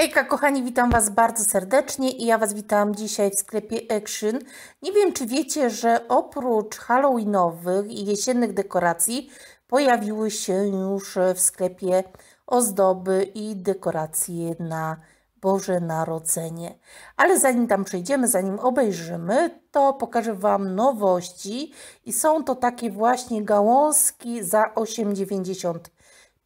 Hejka kochani, witam Was bardzo serdecznie i ja Was witam dzisiaj w sklepie Action. Nie wiem czy wiecie, że oprócz halloweenowych i jesiennych dekoracji pojawiły się już w sklepie ozdoby i dekoracje na Boże Narodzenie. Ale zanim tam przejdziemy, zanim obejrzymy, to pokażę Wam nowości i są to takie właśnie gałązki za 8,90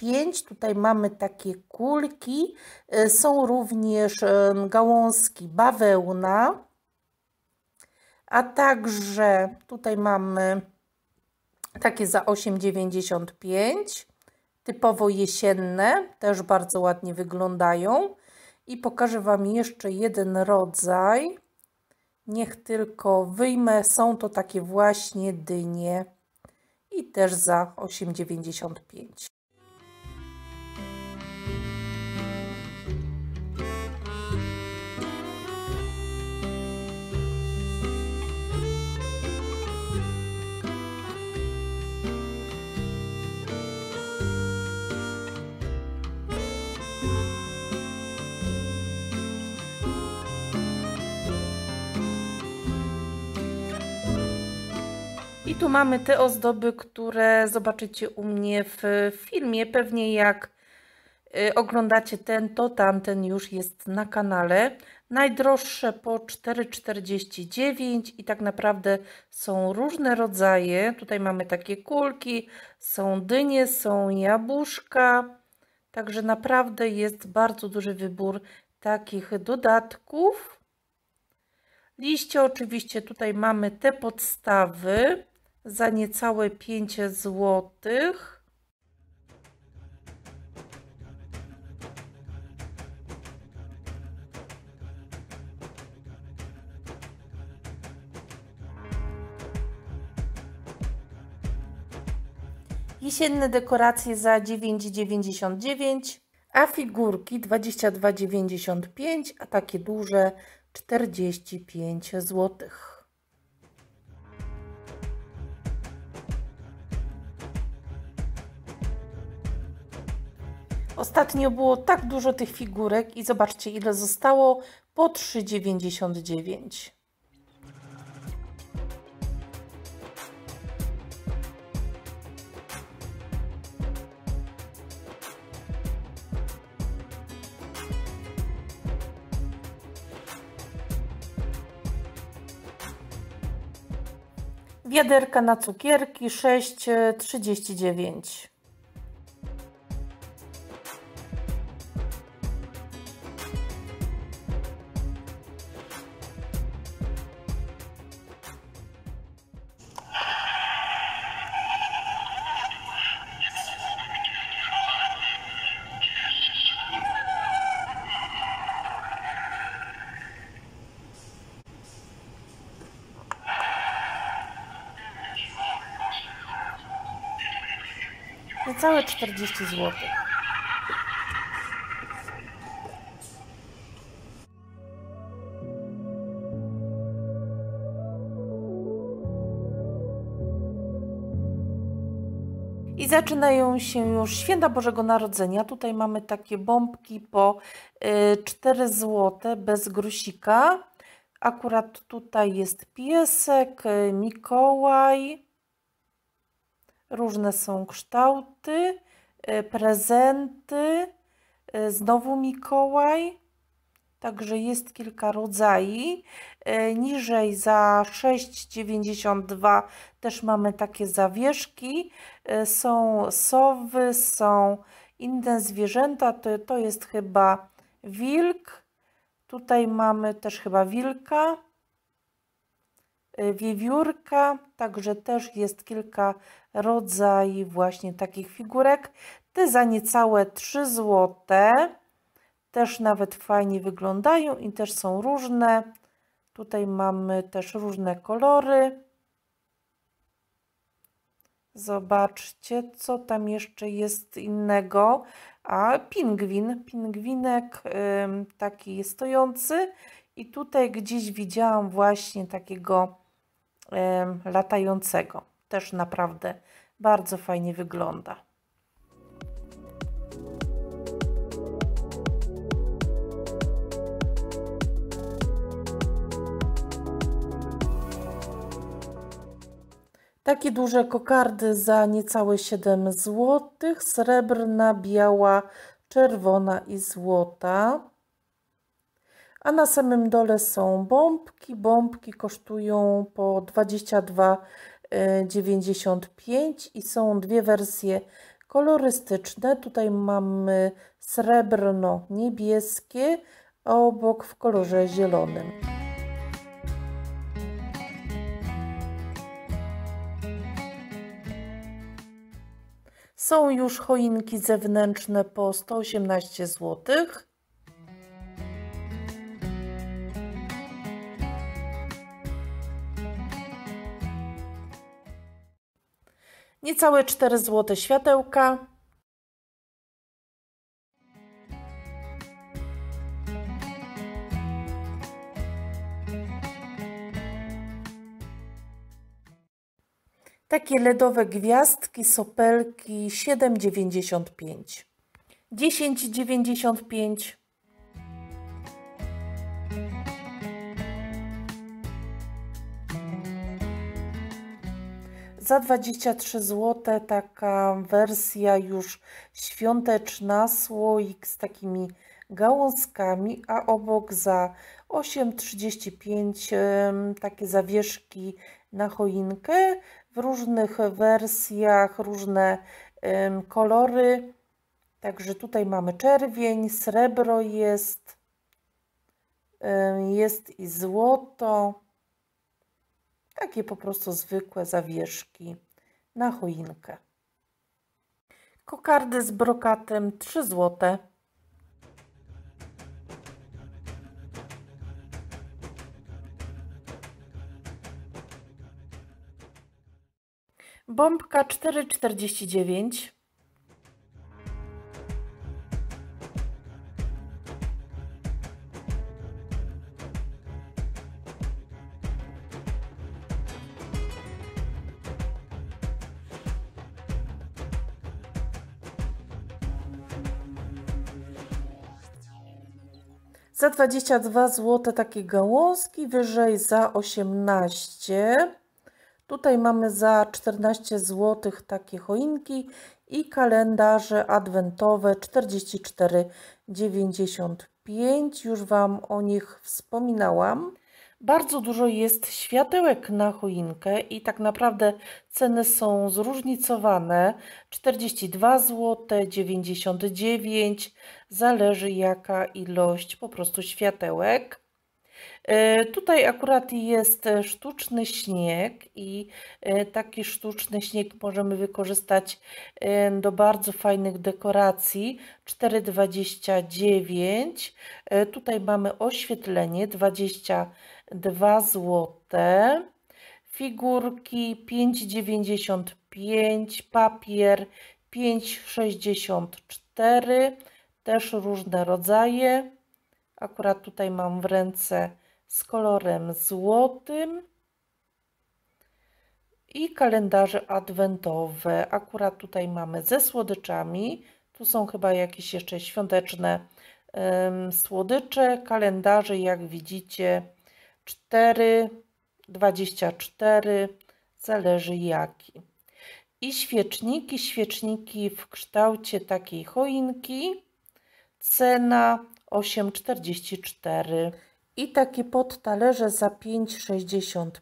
5. Tutaj mamy takie kulki. E, są również gałązki bawełna. A także tutaj mamy takie za 8,95. Typowo jesienne. Też bardzo ładnie wyglądają. I pokażę Wam jeszcze jeden rodzaj. Niech tylko wyjmę. Są to takie właśnie dynie. I też za 8,95. Tu mamy te ozdoby, które zobaczycie u mnie w filmie. Pewnie jak y, oglądacie ten, to tamten już jest na kanale. Najdroższe po 4,49 i tak naprawdę są różne rodzaje. Tutaj mamy takie kulki, są dynie, są jabłuszka. Także naprawdę jest bardzo duży wybór takich dodatków. Liście oczywiście tutaj mamy te podstawy za niecałe 5 zł. Jesienne dekoracje za 9,99, a figurki 22,95, a takie duże 45 złotych. Ostatnio było tak dużo tych figurek i zobaczcie ile zostało po 3,99. Wiaderka na cukierki 6,39. Niecałe 40 zł. I zaczynają się już święta Bożego Narodzenia. Tutaj mamy takie bombki po 4 y, zł bez grosika. Akurat tutaj jest piesek, y, Mikołaj, Różne są kształty, e, prezenty, e, znowu Mikołaj. Także jest kilka rodzajów. E, niżej za 6,92 też mamy takie zawieszki. Są sowy, są inne zwierzęta. To, to jest chyba wilk. Tutaj mamy też chyba wilka. Wiewiórka, także też jest kilka rodzajów właśnie takich figurek. Te za niecałe 3 zł też nawet fajnie wyglądają i też są różne. Tutaj mamy też różne kolory. Zobaczcie, co tam jeszcze jest innego. A pingwin, pingwinek taki stojący. I tutaj gdzieś widziałam właśnie takiego latającego. Też naprawdę bardzo fajnie wygląda. Takie duże kokardy za niecałe 7 zł, srebrna, biała, czerwona i złota. A na samym dole są bombki. Bombki kosztują po 22,95 i są dwie wersje kolorystyczne. Tutaj mamy srebrno-niebieskie, a obok w kolorze zielonym. Są już choinki zewnętrzne po 118 zł. Niecałe 4 zł światełka. Takie LEDowe gwiazdki, sopelki 7,95. 10,95. Za 23 zł taka wersja już świąteczna, słoik z takimi gałązkami, a obok za 8,35 takie zawieszki na choinkę w różnych wersjach, różne kolory. Także tutaj mamy czerwień, srebro jest, jest i złoto. Takie po prostu zwykłe zawieszki na choinkę. Kokardy z brokatem 3 złote. Bombka 4,49. Za 22 zł takie gałązki, wyżej za 18 Tutaj mamy za 14 zł takie choinki i kalendarze adwentowe 44,95. Już Wam o nich wspominałam. Bardzo dużo jest światełek na choinkę i tak naprawdę ceny są zróżnicowane. 42 zł, 99, zależy jaka ilość po prostu światełek. E, tutaj akurat jest e, sztuczny śnieg i e, taki sztuczny śnieg możemy wykorzystać do bardzo fajnych dekoracji. 4,29. Tutaj mamy oświetlenie 22 zł. Figurki 5,95. Papier 5,64. Też różne rodzaje. Akurat tutaj mam w ręce z kolorem złotym i kalendarze adwentowe. Akurat tutaj mamy ze słodyczami. Tu są chyba jakieś jeszcze świąteczne um, słodycze. Kalendarze, jak widzicie, 4, 24, zależy jaki. I świeczniki, świeczniki w kształcie takiej choinki. Cena 8,44 i takie podtalerze za 5,65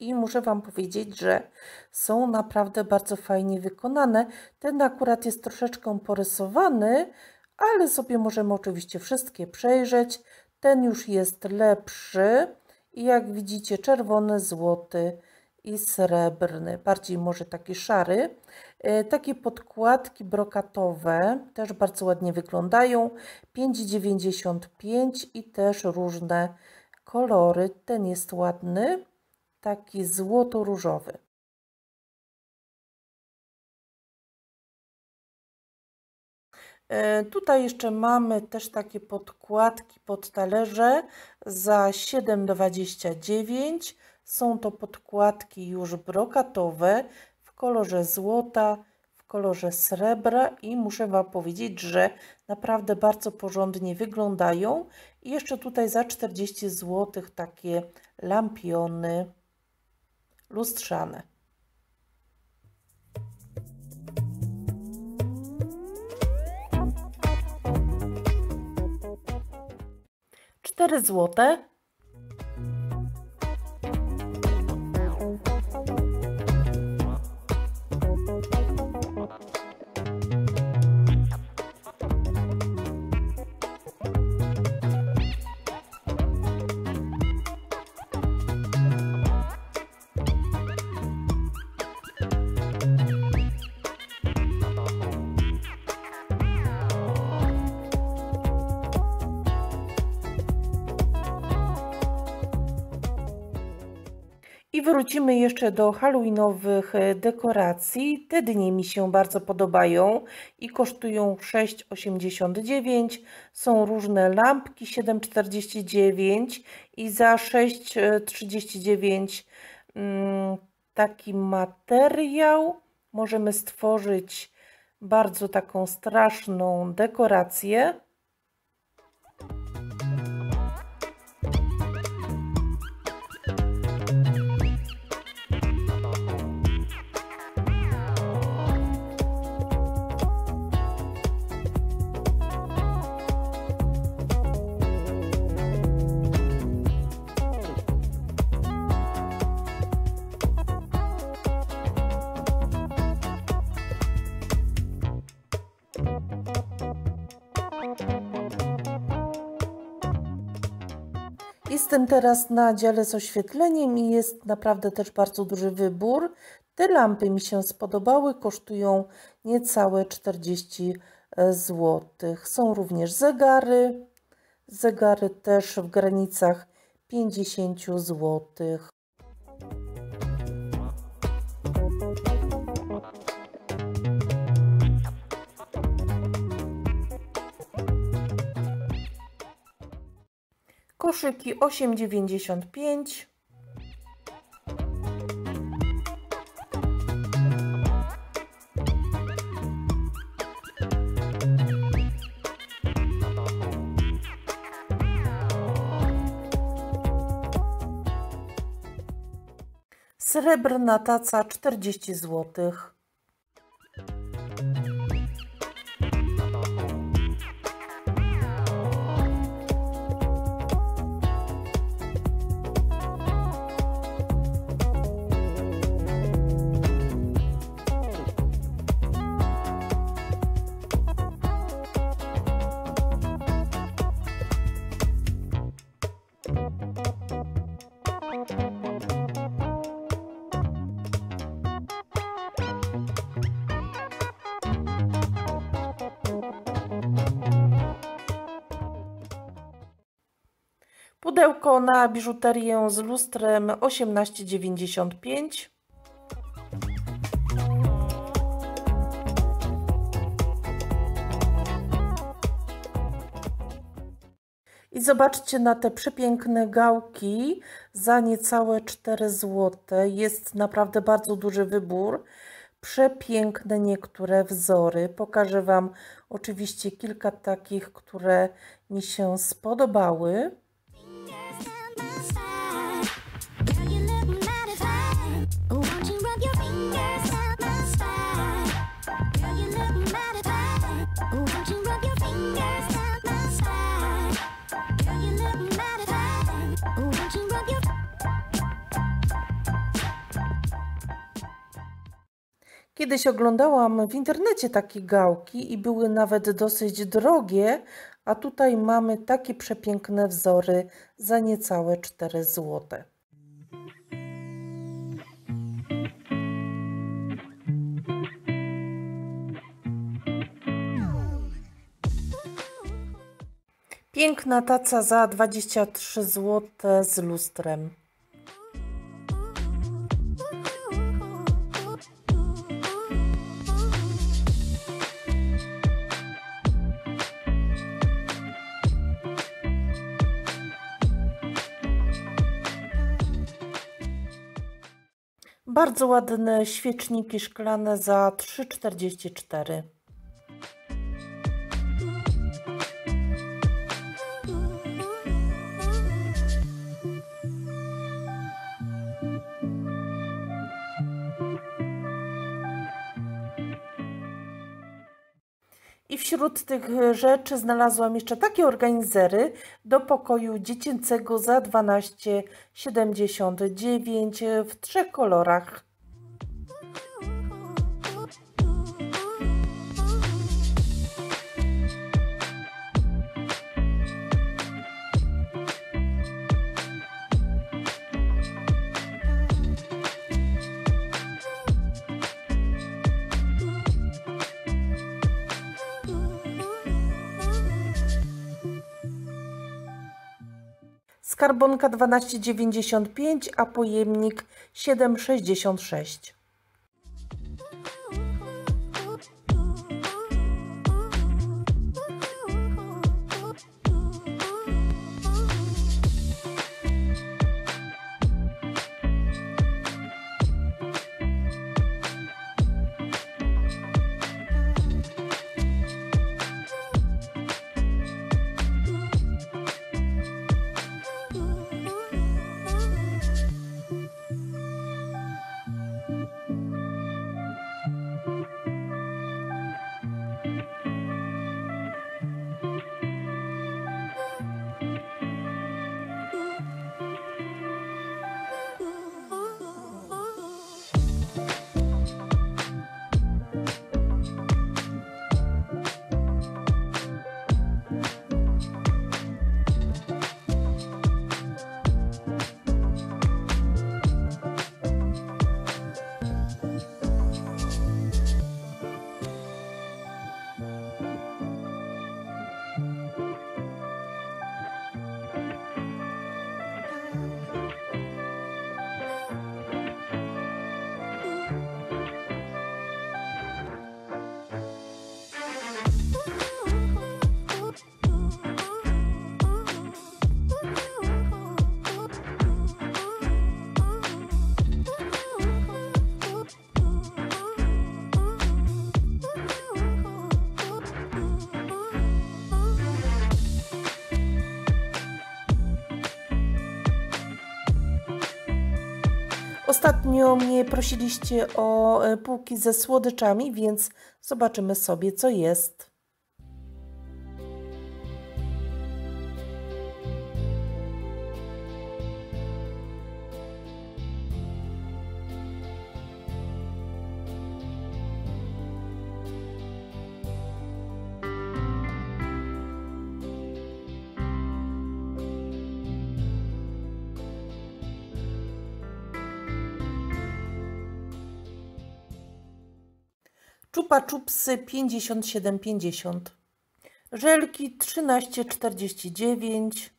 i muszę Wam powiedzieć, że są naprawdę bardzo fajnie wykonane. Ten akurat jest troszeczkę porysowany, ale sobie możemy oczywiście wszystkie przejrzeć. Ten już jest lepszy i jak widzicie czerwony, złoty, i srebrny, bardziej może taki szary. E, takie podkładki brokatowe też bardzo ładnie wyglądają. 5,95 i też różne kolory. Ten jest ładny, taki złoto-różowy. Tutaj jeszcze mamy też takie podkładki pod talerze za 7,29 są to podkładki już brokatowe w kolorze złota, w kolorze srebra i muszę Wam powiedzieć, że naprawdę bardzo porządnie wyglądają. I jeszcze tutaj za 40 zł takie lampiony lustrzane. 4 zł. Wrócimy jeszcze do halloweenowych e, dekoracji. Te dni mi się bardzo podobają i kosztują 6,89. Są różne lampki 7,49 i za 6,39 mm, taki materiał możemy stworzyć bardzo taką straszną dekorację. Teraz na dziale z oświetleniem i jest naprawdę też bardzo duży wybór. Te lampy mi się spodobały, kosztują niecałe 40 zł. Są również zegary. Zegary też w granicach 50 zł. Koszyki 8,95 Srebrna taca 40 złotych. Pudełko na biżuterię z lustrem 18,95. I zobaczcie na te przepiękne gałki za niecałe 4 zł. Jest naprawdę bardzo duży wybór. Przepiękne niektóre wzory. Pokażę Wam oczywiście kilka takich, które mi się spodobały. Kiedyś oglądałam w internecie takie gałki i były nawet dosyć drogie, a tutaj mamy takie przepiękne wzory za niecałe 4 zł. Piękna taca za 23 zł z lustrem. Bardzo ładne świeczniki szklane za 3,44. Wśród tych rzeczy znalazłam jeszcze takie organizery do pokoju dziecięcego za 12,79 w trzech kolorach. Skarbonka 12,95, a pojemnik 7,66. Ostatnio mnie prosiliście o e, półki ze słodyczami, więc zobaczymy sobie, co jest. Czupa czupsy 57,50. Żelki 13,49.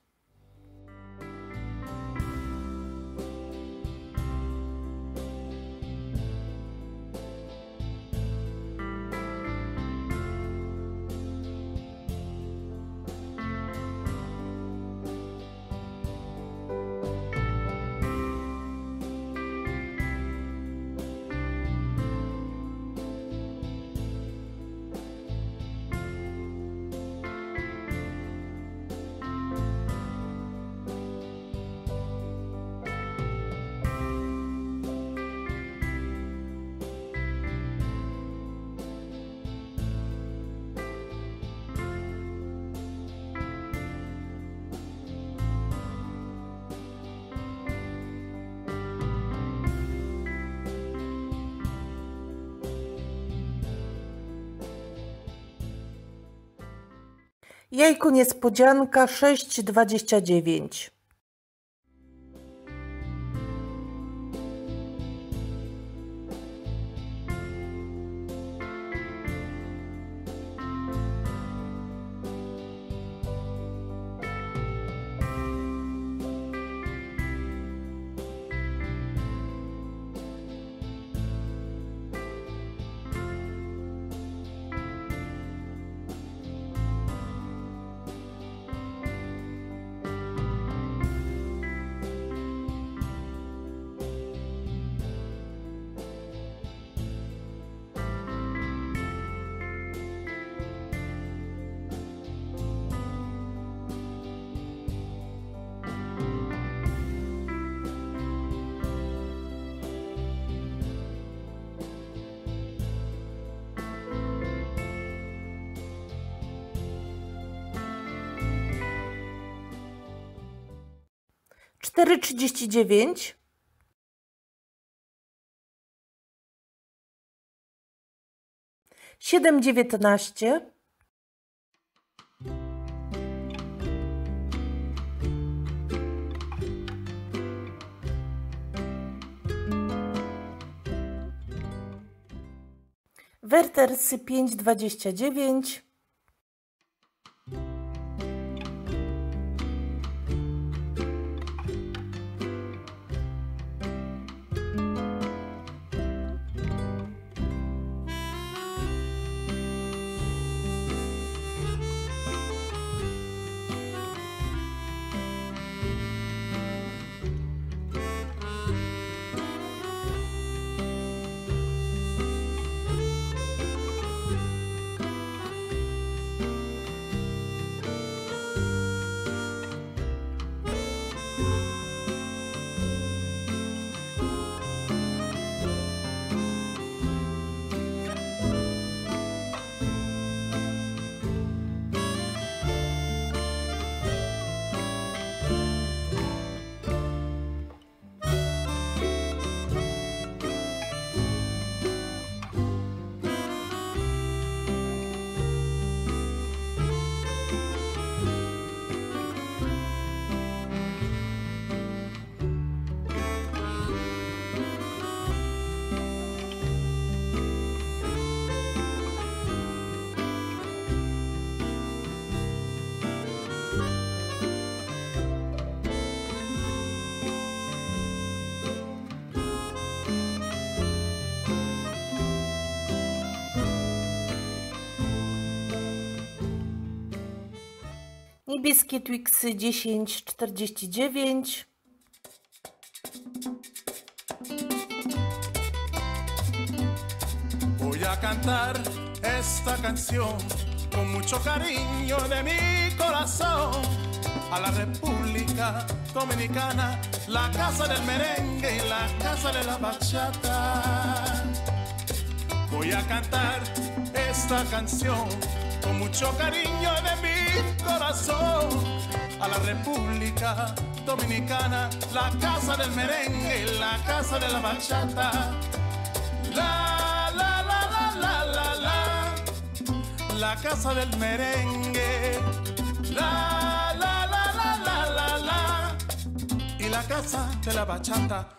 Jajko niespodzianka 6,29. 4,39 7,19 Wertersy 5,29 Niebieskie Twixy 10,49 Voy a cantar esta canción con mucho cariño de mi corazón a la República Dominicana, la casa del merengue y la casa de la bachata. Voy a cantar esta canción con mucho cariño de mi corazón a la República Dominicana, la casa del merengue la casa de la bachata. La, la, la, la, la, la, la, la casa del merengue. La, la, la, la, la, la, la, y la casa de la bachata.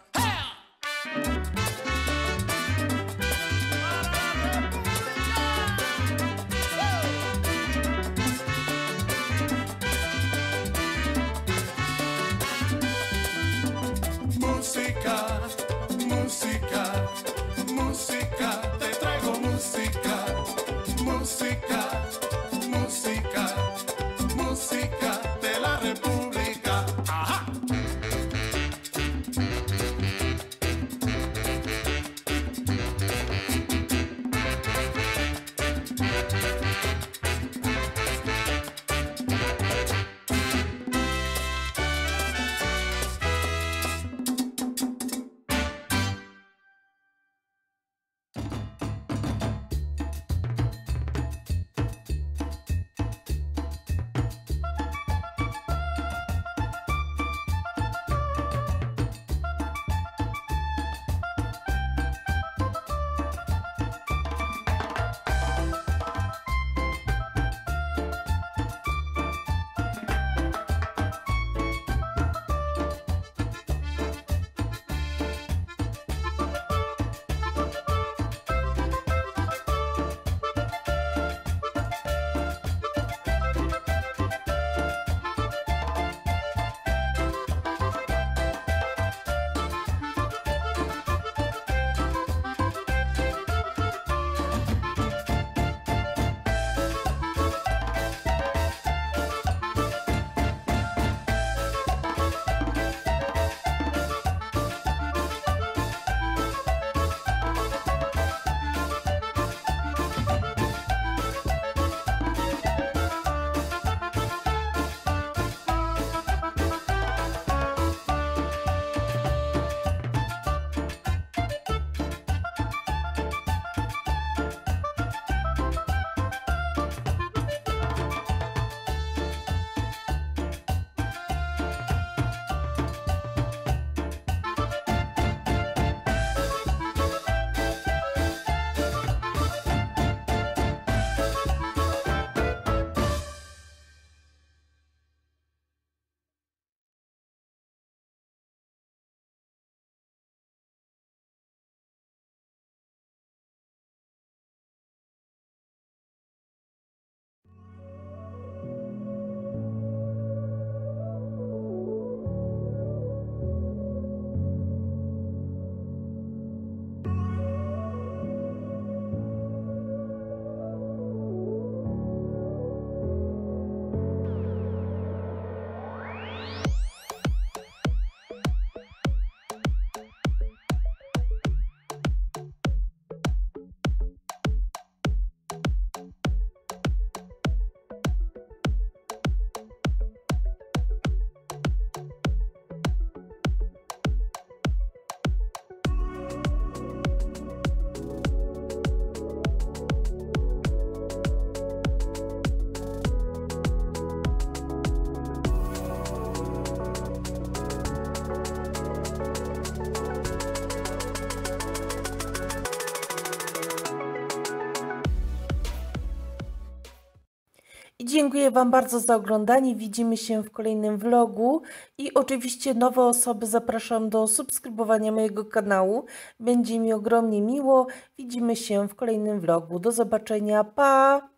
Dziękuję Wam bardzo za oglądanie. Widzimy się w kolejnym vlogu i oczywiście nowe osoby zapraszam do subskrybowania mojego kanału. Będzie mi ogromnie miło. Widzimy się w kolejnym vlogu. Do zobaczenia. Pa!